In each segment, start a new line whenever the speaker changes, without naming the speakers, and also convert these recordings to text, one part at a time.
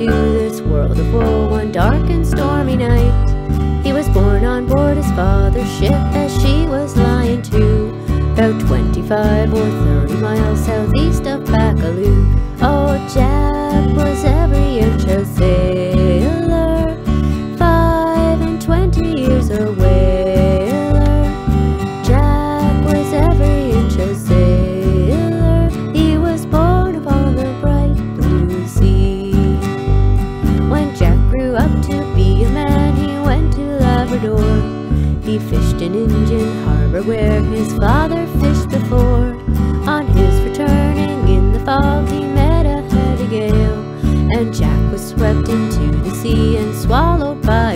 into this world of woe one dark and stormy night. He was born on board his father's ship as she was lying to, about 25 or 30 miles southeast of He fished in Indian Harbor where his father fished before. On his returning in the fog, he met a heavy gale, and Jack was swept into the sea and swallowed by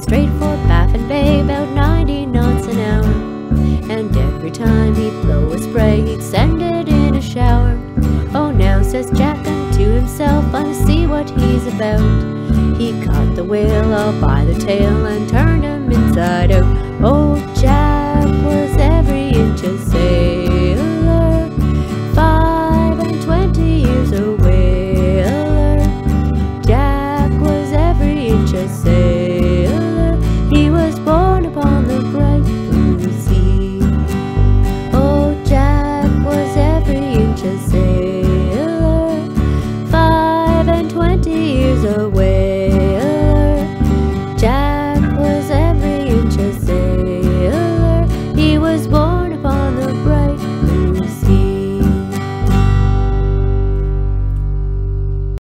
straight for Baffin Bay, about 90 knots an hour. And every time he'd blow a spray, he'd send it in a shower. Oh, now says Jack unto himself, I see what he's about. He caught the whale all by the tail and turned him inside out. away.